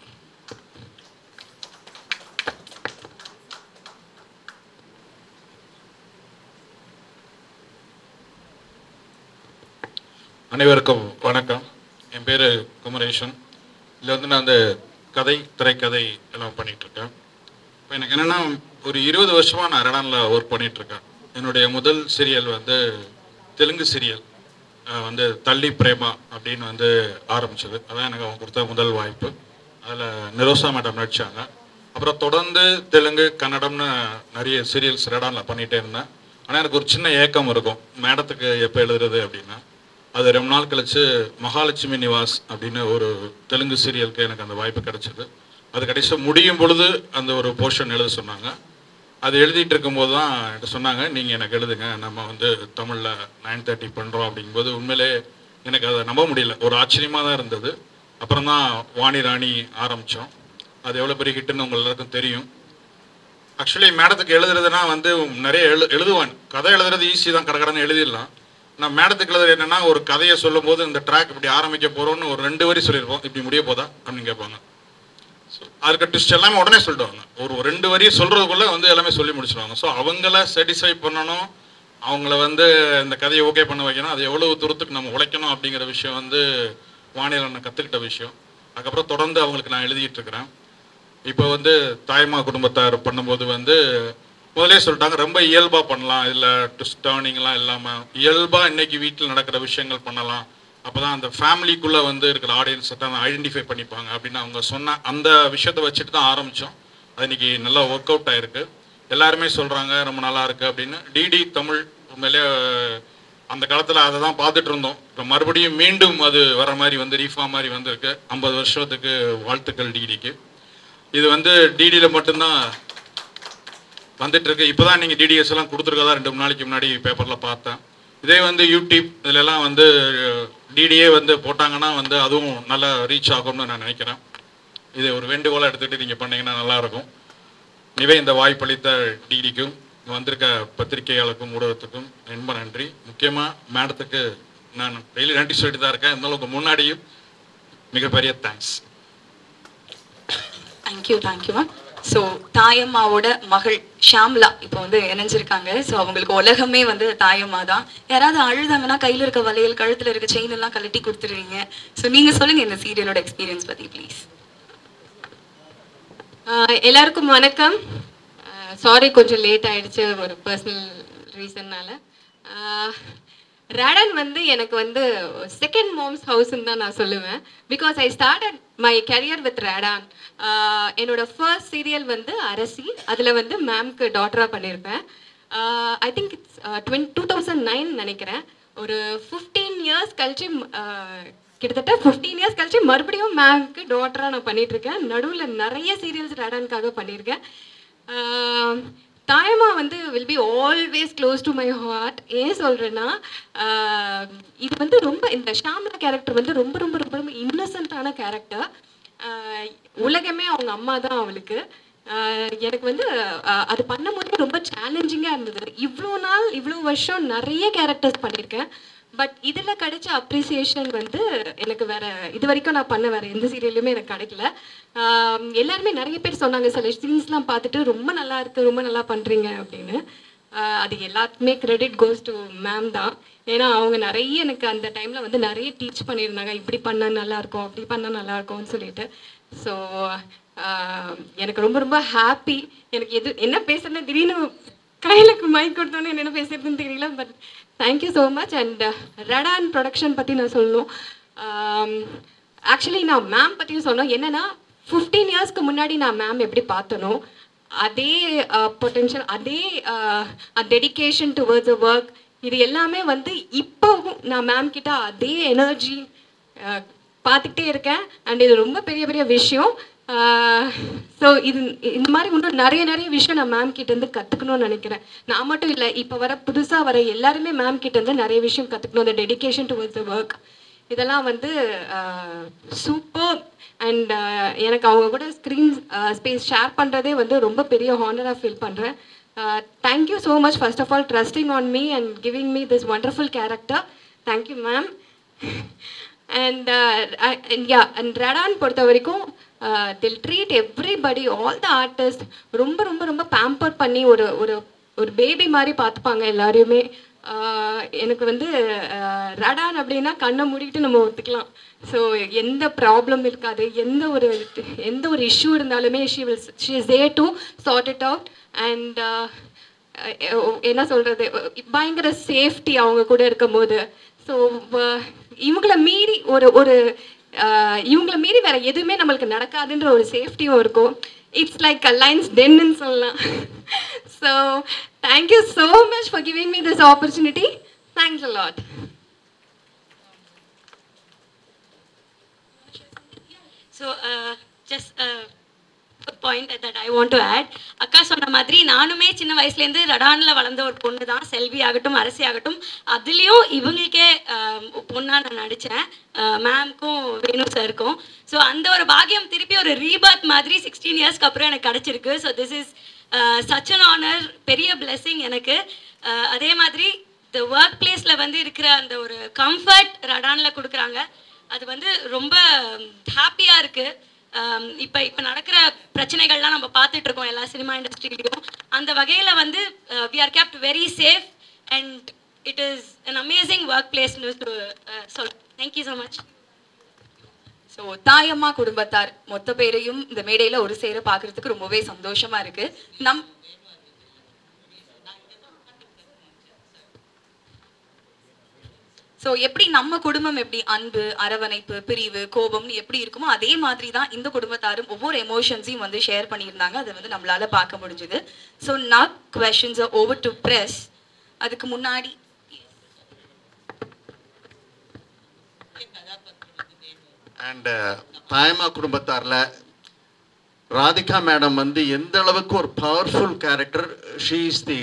அனைவருக்கும் வணக்கம். என் பேர் குமரேஷன் இதில் வந்து நான் அந்த கதை திரைக்கதை எல்லாம் பண்ணிகிட்ருக்கேன் இப்போ எனக்கு என்னென்னா ஒரு இருபது வருஷமாக நான் ரடானில் ஒர்க் பண்ணிகிட்ருக்கேன் இருக்கேன் என்னுடைய முதல் சீரியல் வந்து தெலுங்கு சீரியல் வந்து தள்ளி பிரேமா அப்படின்னு வந்து ஆரம்பிச்சது. அதான் எனக்கு அவங்க கொடுத்த முதல் வாய்ப்பு. அதில் நிரோசா மேடம் நடித்தாங்க அப்புறம் தொடர்ந்து தெலுங்கு கன்னடம்னு நிறைய சீரியல்ஸ் ரெடானில் பண்ணிகிட்டே இருந்தேன். ஆனால் எனக்கு ஒரு சின்ன ஏக்கம் இருக்கும். மேடத்துக்கு எப்போ எழுதுறது அப்படின்னா. அது ரொம்ப நாள் கழிச்சு மகாலட்சுமி நிவாஸ் அப்படின்னு ஒரு தெலுங்கு சீரியலுக்கு எனக்கு அந்த வாய்ப்பு கிடைச்சிது. அது கடைசியாக முடியும் பொழுது அந்த ஒரு போர்ஷன் எழுத சொன்னாங்க. அது எழுதிட்டு இருக்கும்போது தான் என்கிட்ட சொன்னாங்க நீங்கள் எனக்கு எழுதுங்க. நம்ம வந்து தமிழில் நைன் தேர்ட்டி பண்ணுறோம் அப்படிங்கும்போது உண்மையிலே எனக்கு அதை நம்ப முடியல. ஒரு ஆச்சரியமாக தான் இருந்தது. அப்புறம் தான் வாணி ராணி ஆரம்பித்தோம் அது எவ்வளோ பெரிய ஹிட்டுன்னு உங்கள் எல்லாருக்கும் தெரியும். ஆக்சுவலி மேடத்துக்கு எழுதுறதுனா வந்து நிறைய எழு எழுதுவேன். கதை எழுதுறது ஈஸி தான். கடற்கடன்னு எழுதிடலாம். நான் மேடத்துக்கு எழுதுறது என்னன்னா ஒரு கதையை சொல்லும் போது இந்த ட்ராக் இப்படி ஆரம்பிக்க போறோம்னு ஒரு ரெண்டு வரி சொல்லியிருப்போம். இப்படி முடிய போதா? அப்படின்னு கேட்பாங்க. ஸோ அதுக்கு ட்விஸ்ட் எல்லாமே உடனே சொல்லிடுவாங்க. ஒரு ரெண்டு வரி சொல்றதுக்குள்ள வந்து எல்லாமே சொல்லி முடிச்சிடுவாங்க ஸோ அவங்கள சாட்டிஸ்ஃபை பண்ணணும். அவங்கள வந்து இந்த கதையை ஓகே பண்ண வைக்கணும். அது எவ்வளவு தூரத்துக்கு நம்ம உழைக்கணும் அப்படிங்கிற விஷயம் வந்து வானிலை நான் கற்றுக்கிட்ட விஷயம். அதுக்கப்புறம் தொடர்ந்து அவங்களுக்கு நான் எழுதிட்டு இருக்கிறேன். இப்போ வந்து தாய்மா குடும்பத்தார் பண்ணும்போது வந்து முதலே சொல்லிட்டாங்க ரொம்ப இயல்பாக பண்ணலாம். இதில் ட்விஸ்ட் டேர்னிங்லாம் இல்லாமல் இயல்பாக இன்னைக்கு வீட்டில் நடக்கிற விஷயங்கள் பண்ணலாம். அப்போ தான் அந்த ஃபேமிலிக்குள்ளே வந்து இருக்கிற ஆடியன்ஸை தான் ஐடென்டிஃபை பண்ணிப்பாங்க அப்படின்னு அவங்க சொன்ன அந்த விஷயத்த வச்சுட்டு தான் ஆரம்பித்தோம் அது இன்னைக்கு நல்லா ஒர்க் அவுட் ஆயிருக்கு. எல்லாருமே சொல்கிறாங்க ரொம்ப நல்லா இருக்கு அப்படின்னு. டிடி தமிழ் உண்மையிலே அந்த காலத்தில் அதை தான் பார்த்துட்டு இருந்தோம். இப்போ மறுபடியும் மீண்டும் அது வர மாதிரி வந்து ரீஃபா மாதிரி வந்திருக்கு. ஐம்பது வருஷத்துக்கு வாழ்த்துக்கள் டிடிக்கு இது வந்து டிடியில் மட்டும்தான் வந்துட்டு இருக்கு இப்போ தான் நீங்கள் டிடிஎஸ் எல்லாம் கொடுத்துருக்கதா ரெண்டு மூணு நாளைக்கு முன்னாடி பேப்பரில் பார்த்தேன். இதே வந்து யூடியூப் இதுலலாம் வந்து டிடியே வந்து போட்டாங்கன்னா வந்து அதுவும் நல்லா ரீச் ஆகும்னு நான் நினைக்கிறேன். இதை ஒரு வேண்டுகோளாக எடுத்துகிட்டு நீங்கள் பண்ணீங்கன்னா நல்லாயிருக்கும். இவே இந்த வாய்ப்பளித்த டிடிக்கும் வந்திருக்க பத்திரிகையாளருக்கும் ஊடகத்துக்கும் ரொம்ப நன்றி. முக்கியமாக மேடத்துக்கு நான் டெய்லி நன்றி சொல்லிட்டு தான் இருக்கேன். இருந்தாலும் உங்கள் முன்னாடியும் மிகப்பெரிய thanks thank you thank you ma'am so தாயம்மாவோட மகள் ஷாம்லா இப்போ வந்து இணைஞ்சிருக்காங்க. ஸோ அவங்களுக்கு உலகமே வந்து தாயம்மா தான். யாராவது அழுதாங்கன்னா கையில் இருக்க வளையல் கழுத்தில் இருக்க செயின் எல்லாம் கழட்டி கொடுத்துருவீங்க ஸோ நீங்கள் சொல்லுங்க இந்த சீரியலோட எக்ஸ்பீரியன்ஸ் பற்றி ப்ளீஸ் ஆஹ் எல்லாருக்கும் வணக்கம். சாரி கொஞ்சம் லேட் ஆயிடுச்சு ஒரு பர்சனல் ரீசன்னால ரடன் வந்து எனக்கு வந்து செகண்ட் மோம்ஸ் ஹவுஸ்ன்னு தான் நான் சொல்லுவேன். Because I started my career with Radaan என்னோட ஃபர்ஸ்ட் சீரியல் வந்து அரசி. அதில் வந்து மேம்க்கு டாட்டராக பண்ணியிருப்பேன் I think it's twenty two thousand nine நினைக்கிறேன். ஒரு ஃபிஃப்டீன் இயர்ஸ் கழிச்சு uh, கிட்டத்தட்ட ஃபிஃப்டீன் இயர்ஸ் கழிச்சு மறுபடியும் மேம்க்கு டாட்டராக நான் பண்ணிகிட்ருக்கேன் நடுவில் நிறைய சீரியல்ஸ் ரேடானுக்காக பண்ணியிருக்கேன் uh, தாயமா வந்து will be always close to my heart ஏன் சொல்கிறேன்னா இது வந்து ரொம்ப இந்த ஷாம்லா கேரக்டர் வந்து ரொம்ப ரொம்ப ரொம்ப ரொம்ப இன்னசென்ட்டான கேரக்டர் உலகமே அவங்க அம்மா தான் அவளுக்கு. எனக்கு வந்து அது பண்ணும்போது ரொம்ப சேலஞ்சிங்காக இருந்தது. இவ்வளோ நாள் இவ்வளோ வருஷம் நிறைய கேரக்டர்ஸ் பண்ணியிருக்கேன். பட் இதில் கிடைச்ச அப்ரிசியேஷன் வந்து எனக்கு வேற இது வரைக்கும் நான் பண்ண வேற எந்த சீரியல்லையுமே எனக்கு கிடைக்கல. எல்லாருமே நிறைய பேர் சொன்னாங்க சில சீன்ஸ்லாம் பார்த்துட்டு ரொம்ப நல்லா இருக்கு ரொம்ப நல்லா பண்ணுறீங்க அப்படின்னு. அது எல்லாத்துக்குமே கிரெடிட் கோஸ் டு மேம் தான். ஏன்னா அவங்க நிறைய எனக்கு அந்த டைமில் வந்து நிறைய டீச் பண்ணியிருந்தாங்க. இப்படி பண்ணால் நல்லாயிருக்கும் அப்படி பண்ணால் நல்லாயிருக்கும்னு சொல்லிட்டு. ஸோ எனக்கு ரொம்ப ரொம்ப ஹாப்பி எனக்கு எது என்ன பேசுறதுன்னு திடீர்னு கையில் மைக் கொடுத்தோன்னே என்ன பேசுறதுன்னு தெரியல. But thank you so much and Radaan production பற்றி நான் சொல்லணும். Um, ஆக்சுவலி நான் மேம் பற்றியும் சொல்லணும். என்னென்னா ஃபிஃப்டீன் இயர்ஸ்க்கு முன்னாடி நான் மேம் எப்படி பார்த்தனோ அதே uh, பொட்டென்ஷியல் அதே டெடிகேஷன் டுவர்ட்ஸ் அ ஒர்க் இது எல்லாமே வந்து இப்போவும் நான் மேம் கிட்ட அதே எனர்ஜி uh, பார்த்துக்கிட்டே இருக்கேன். அண்ட் இது ரொம்ப பெரிய பெரிய விஷயம். ஸோ இது இந்த மாதிரி இன்னும் நிறைய நிறைய விஷயம் நான் மேம் கிட்டேருந்து கற்றுக்கணும்னு நினைக்கிறேன். நான் மட்டும் இல்லை இப்போ வர புதுசாக வர எல்லாருமே மேம் கிட்டேருந்து நிறைய விஷயம் கற்றுக்கணும் அந்த டெடிகேஷன் டு த ஒர்க் இதெல்லாம் வந்து சூப்பர் அண்ட் எனக்கு அவங்க கூட ஸ்க்ரீன் ஸ்பேஸ் ஷேர் பண்ணுறதே வந்து ரொம்ப பெரிய ஹானராக ஃபீல் பண்ணுறேன் thank you so much first of all trusting on me and giving me this wonderful character thank you ma'am and yeah and Radaan பொறுத்த வரைக்கும் till treat everybody all the artist ரொம்ப ரொம்ப ரொம்ப பேம்பர் பண்ணி ஒரு ஒரு ஒரு பேபி மாதிரி பார்த்துப்பாங்க எல்லாரையுமே. Uh, எனக்கு வந்து uh, ரடான் அப்படின்னா கண்ணை மூடிட்டு நம்ம ஒத்துக்கலாம். ஸோ எந்த ப்ராப்ளம் இருக்காது. எந்த ஒரு எந்த ஒரு இஷ்யூ இருந்தாலுமே she will she is a to sort it out and என்ன சொல்கிறது பயங்கர சேஃப்டி அவங்க கூட இருக்கும்போது. ஸோ இவங்களை மீறி ஒரு ஒரு ஆஹ் இவங்கள மீறி வேற எதுவுமே நம்மளுக்கு நடக்காதுன்ற ஒரு சேஃப்டியும் இருக்கும். இட்ஸ் லைக் அலைன்ஸ் டென்னு சொல்லலாம். So thank you so much for giving me this opportunity thanks a lot so just point that I want to add அக்கா சொன்ன மாதிரி நானுமே சின்ன வயசுலேருந்து ரடானில் வளர்ந்த ஒரு பொண்ணு தான் செல்வி ஆகட்டும் அரசி ஆகட்டும். அதுலேயும் இவங்களுக்கே பொண்ணாக நான் நடித்தேன் மேம்க்கும் வேணு சாருக்கும் ஸோ அந்த ஒரு பாக்கியம் திருப்பி ஒரு ரீபர்த் மாதிரி சிக்ஸ்டீன் இயர்ஸ்க்கு அப்புறம் எனக்கு கிடச்சிருக்கு. So this is such an honour பெரிய பிளெஸ்ஸிங் எனக்கு. அதே மாதிரி இந்த ஒர்க் பிளேஸில் வந்து இருக்கிற அந்த ஒரு கம்ஃபர்ட் ரடானில் கொடுக்குறாங்க. அது வந்து ரொம்ப ஹாப்பியாக இருக்குது இப்போ இப்போ நடக்கிற பிரச்சனைகள்லாம் நம்ம பார்த்துட்டு இருக்கோம் எல்லா சினிமா இண்டஸ்ட்ரியிலையும் அந்த வகையில் வந்து we are kept very safe and it is an amazing work பிளேஸ்னு சொல் thank you so much so Thayamma குடும்பத்தார் மொத்த பேரையும் இந்த மேடையில் ஒரு சேர பார்க்கறதுக்கு ரொம்பவே சந்தோஷமா இருக்கு. நம் ஸோ எப்படி நம்ம குடும்பம் எப்படி அன்பு அரவணைப்பு பிரிவு கோபம்னு எப்படி இருக்குமோ அதே மாதிரி தான் இந்த குடும்பத்தாரும் ஒவ்வொரு எமோஷன்ஸையும் வந்து ஷேர் பண்ணியிருந்தாங்க. அதை வந்து நம்மளால பார்க்க முடிஞ்சுது. So not questions over to press அதுக்கு முன்னாடி அண்ட் uh, தாய்மா குடும்பத்தாரில் ராதிகா மேடம் வந்து எந்த அளவுக்கு ஒரு powerful character she is the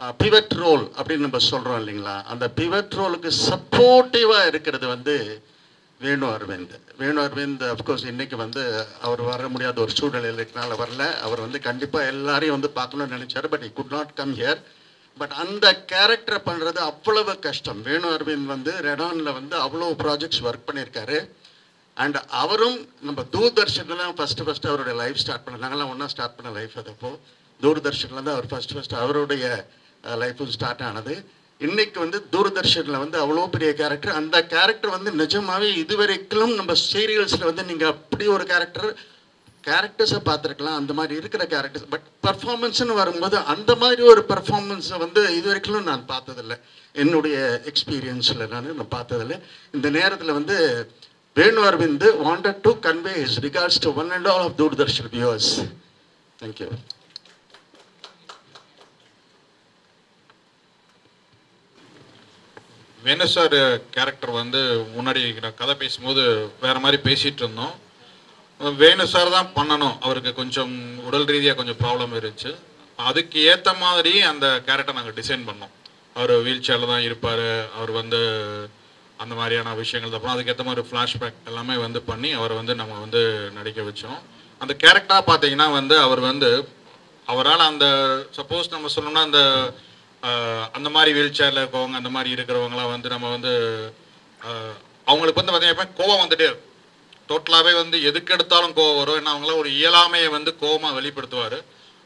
pivot role அப்படின்னு நம்ம சொல்கிறோம் இல்லைங்களா? அந்த பிவட் ரோலுக்கு சப்போர்ட்டிவாக இருக்கிறது வந்து வேணு அரவிந்த். வேணு அரவிந்த் அஃப்கோர்ஸ் இன்றைக்கி வந்து அவர் வர முடியாத ஒரு சூழ்நிலையில் இருக்கனால வரல. அவர் வந்து கண்டிப்பாக எல்லாரையும் வந்து பார்க்கணும்னு நினச்சார் but I could not come here but அந்த கேரக்டரை பண்ணுறது அவ்வளவு கஷ்டம். வேணு அரவிந்த் வந்து ரெடானில் வந்து அவ்வளோ ப்ராஜெக்ட்ஸ் ஒர்க் பண்ணியிருக்காரு. அண்ட் அவரும் நம்ம தூர்தர்ஷனில் தான் ஃபஸ்ட்டு ஃபஸ்ட்டு அவருடைய லைஃப் ஸ்டார்ட் பண்ண நாங்களாம் ஒன்றா ஸ்டார்ட் பண்ண லைஃப் அது அப்போது தூர்தர்ஷனில் தான் அவர் ஃபஸ்ட் ஃபஸ்ட் அவருடைய லைஃப்பும் ஸ்டார்ட் ஆனது. இன்னைக்கு வந்து தூர்தர்ஷனில் வந்து அவ்வளோ பெரிய கேரக்டர் அந்த கேரக்டர் வந்து நிஜமாகவே இதுவரைக்கும் நம்ம சீரியல்ஸில் வந்து நீங்கள் அப்படி ஒரு கேரக்டர் கேரக்டர்ஸை பார்த்துருக்கலாம். அந்த மாதிரி இருக்கிற கேரக்டர்ஸ் பட் பர்ஃபார்மன்ஸ்னு வரும்போது அந்த மாதிரி ஒரு பர்ஃபார்மன்ஸை வந்து இது வரைக்கும் நான் பார்த்ததில்ல. என்னுடைய எக்ஸ்பீரியன்ஸில் நான் நான் பார்த்ததில்ல. இந்த நேரத்தில் வந்து Venu Aravind wanted to convey his regards to one and all of Doordarshan viewers thank you Venu sir character வந்து முன்னாடி நான் கதை பேசும்போது வேறு மாதிரி பேசிகிட்டு இருந்தோம். வேணு சார் தான் பண்ணணும். அவருக்கு கொஞ்சம் உடல் ரீதியாக கொஞ்சம் ப்ராப்ளம் இருந்துச்சு. அதுக்கு ஏற்ற மாதிரி அந்த கேரக்டர் நாங்கள் டிசைன் பண்ணோம். அவர் வீல் சேரில் தான் இருப்பார். அவர் வந்து அந்த மாதிரியான விஷயங்கள் தான் அதுக்கேற்ற மாதிரி ஃப்ளாஷ்பேக் எல்லாமே வந்து பண்ணி அவரை வந்து நம்ம வந்து நடிக்க வச்சோம். அந்த கேரக்டராக பார்த்தீங்கன்னா வந்து அவர் வந்து அவரால் அந்த சப்போஸ் நம்ம சொல்லணும்னா அந்த அந்த மாதிரி வீல் சேரில் இருக்கவங்க அந்த மாதிரி இருக்கிறவங்களாம் வந்து நம்ம வந்து அவங்களுக்கு வந்து பார்த்தீங்கன்னா கோவம் வந்துட்டே இருக்கும். டோட்டலாகவே வந்து எதுக்கு எடுத்தாலும் கோவம் வரும். ஏன்னா அவங்களாம் ஒரு இயலாமையை வந்து கோவமாக வெளிப்படுத்துவார்.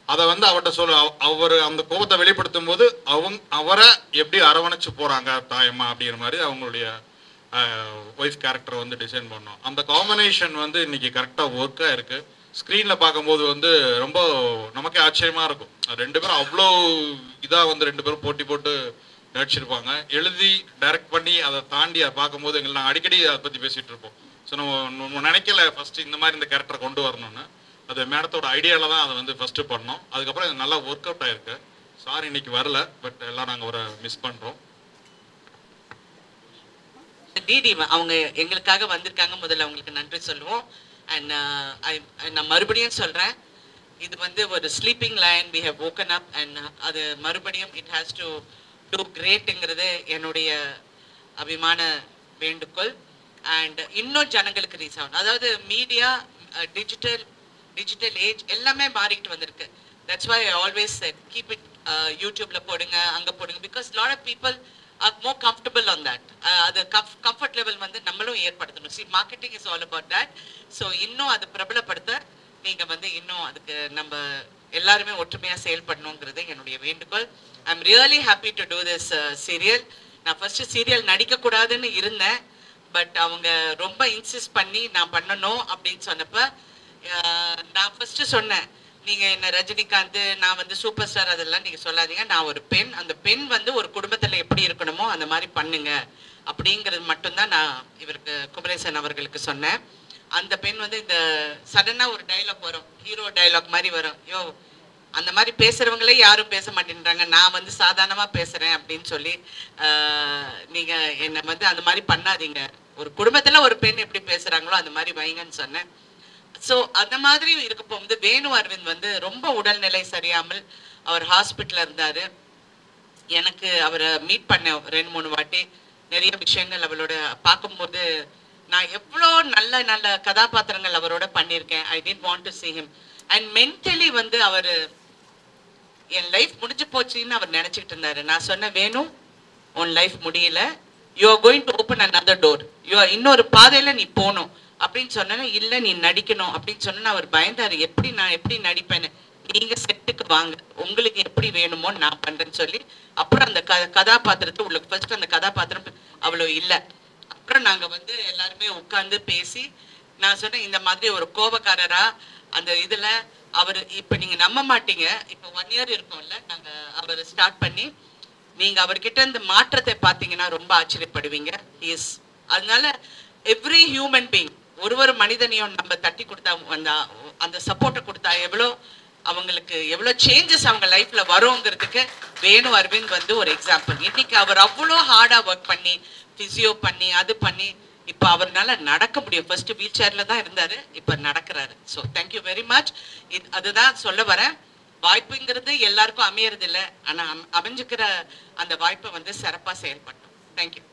அதை வந்து அவர்கிட்ட சொல்ல அவர் அந்த கோபத்தை வெளிப்படுத்தும் போது அவங்க அவரை எப்படி அரவணைச்சு போகிறாங்க தாயம்மா அப்படிங்கிற மாதிரி அவங்களுடைய ஒய்ஃப் கேரக்டரை வந்து டிசைன் பண்ணோம். அந்த காம்பினேஷன் வந்து இன்னைக்கு கரெக்டாக ஒர்க்காக இருக்குது ஸ்க்ரீனில் பார்க்கும்போது வந்து ரொம்ப நமக்கே ஆச்சரியமாக இருக்கும். ரெண்டு பேரும் அவ்வளோ இதாக வந்து ரெண்டு பேரும் போட்டி போட்டு நடிச்சிருப்பாங்க. எழுதி டைரக்ட் பண்ணி அதை தாண்டி அதை பார்க்கும்போது எங்களை நாங்கள் அடிக்கடி அதை பற்றி பேசிகிட்டு இருப்போம். ஸோ நம்ம நினைக்கல ஃபஸ்ட்டு இந்த மாதிரி இந்த கேரக்டரை கொண்டு வரணும்னு. அது மேடத்தோட ஐடியாவில் தான் அதை வந்து ஃபஸ்ட்டு பண்ணோம். அதுக்கப்புறம் இது நல்லா ஒர்க் அவுட் ஆயிருக்கு. சார் இன்னைக்கு வரல பட் எல்லாம் நாங்கள் ஒரு மிஸ் பண்ணுறோம் டிடி அவங்க எங்களுக்காக வந்திருக்காங்க. முதல்ல அவங்களுக்கு நன்றி சொல்லுவோம். அண்ட் uh, நான் மறுபடியும் சொல்கிறேன் இது வந்து ஒரு sleeping line we have woken up and அது மறுபடியும் இட் ஹேஸ் டு டூ கிரேட்டுங்கிறது என்னுடைய அபிமான வேண்டுகோள். அண்ட் இன்னும் ஜனங்களுக்கு ரீச் ஆகணும். அதாவது மீடியா டிஜிட்டல் டிஜிட்டல் ஏஜ் எல்லாமே மாறிக்கிட்டு வந்திருக்கு. That's why always keep it யூடியூப்ல போடுங்க அங்கே போடுங்க. Because lot of people more comfortable on that அது கம்ஃபர்ட் லெவல் வந்து நம்மளும் ஏற்படுத்தணும். See marketing is all about that so இன்னும் அது பிரபலப்படுத்த நீங்கள் வந்து இன்னும் அதுக்கு நம்ம எல்லாருமே ஒற்றுமையாக செயல்படணுங்கிறது என்னுடைய வேண்டுகோள். I am really happy to do this serial நான் ஃபர்ஸ்ட் சீரியல் நடிக்கக்கூடாதுன்னு இருந்தேன். பட் அவங்க ரொம்ப இன்சிஸ்ட் பண்ணி நான் பண்ணணும் அப்படின்னு சொன்னப்ப uh, நான் ஃபர்ஸ்ட் சொன்னேன். நீங்க என்ன ரஜினிகாந்த் நான் வந்து சூப்பர் ஸ்டார் அதெல்லாம் நீங்க சொல்லாதீங்க. நான் ஒரு பெண் அந்த பெண் வந்து ஒரு குடும்பத்துல எப்படி இருக்கணுமோ அந்த மாதிரி பண்ணுங்க. அப்படிங்கிறது மட்டும்தான் நான் இவருக்கு குமரேசன் அவர்களுக்கு சொன்னேன். அந்த பெண் வந்து இந்த சடனா ஒரு டைலாக் வரும். ஹீரோ டைலாக் மாதிரி வரும். யோ அந்த மாதிரி பேசுறவங்களே யாரும் பேச மாட்டேன்றாங்க. நான் வந்து சாதாரணமா பேசுறேன் அப்படின்னு சொல்லி நீங்க என்ன வந்து அந்த மாதிரி பண்ணாதீங்க. ஒரு குடும்பத்துல ஒரு பெண் எப்படி பேசுறாங்களோ அந்த மாதிரி வைங்கன்னு சொன்னேன். ஸோ அந்த மாதிரி இருக்க போகும்போது வேணு அரவிந்த் வந்து ரொம்ப உடல்நிலை சரியாமல் அவர் ஹாஸ்பிட்டலில் இருந்தார். எனக்கு அவரை மீட் பண்ண ரெண்டு மூணு வாட்டி நிறைய விஷயங்கள் அவளோட பார்க்கும்போது நான் எவ்வளோ நல்ல நல்ல கதாபாத்திரங்கள் அவரோட பண்ணியிருக்கேன். I didn't want to see him and mentally வந்து அவர் என் லைஃப் முடிஞ்சு போச்சுன்னு அவர் நினச்சிக்கிட்டு இருந்தார். நான் சொன்ன வேணும் உன் லைஃப் முடியல. You are going to open another door you இன்னொரு பாதையில நீ போகணும். அப்படின்னு சொன்னேன்னா இல்லை நீ நடிக்கணும். அப்படின்னு சொன்னா அவர் பயந்தார். எப்படி நான் எப்படி நடிப்பேன்னு? நீங்க செட்டுக்கு வாங்க. உங்களுக்கு எப்படி வேணுமோ நான் பண்றேன்னு சொல்லி. அப்புறம் அந்த க கதாபாத்திரத்தை உள்ள ஃபர்ஸ்ட் அந்த கதாபாத்திரம் அவ்வளோ இல்லை. அப்புறம் நாங்க வந்து எல்லாருமே உட்கார்ந்து பேசி நான் சொன்னேன் இந்த மாதிரி ஒரு கோபக்காரராக அந்த இதுல அவர் இப்போ நீங்க நம்ப மாட்டீங்க. இப்போ ஒன் இயர் இருக்கும்ல நாங்க அவர் ஸ்டார்ட் பண்ணி நீங்க அவர்கிட்ட இந்த மாற்றத்தை பார்த்தீங்கன்னா ரொம்ப ஆச்சரியப்படுவீங்க. இஸ் அதனால எவ்ரி ஹியூமன் பீங் ஒரு ஒரு மனிதனையும் நம்ம தட்டி கொடுத்தா அந்த அந்த சப்போர்ட்டை கொடுத்தா எவ்வளோ அவங்களுக்கு எவ்வளோ சேஞ்சஸ் அவங்க லைஃப்ல வருங்கிறதுக்கு வேணு அரவிந்த் வந்து ஒரு எக்ஸாம்பிள் இன்னைக்கு அவர் அவ்வளோ ஹார்டாக ஒர்க் பண்ணி ஃபிசியோ பண்ணி அது பண்ணி இப்போ அவர்னால நடக்க முடியும். ஃபர்ஸ்ட் வீல் சேர்ல தான் இருந்தாரு இப்போ நடக்கிறாரு. So thank you very much இது அதுதான் சொல்ல வரேன். வாய்ப்புங்கிறது எல்லாருக்கும் அமையறது இல்லை அம்- அமைஞ்சுக்கிற அந்த வாய்ப்பை வந்து சிறப்பாக செயல்பட்டோம். தேங்க்யூ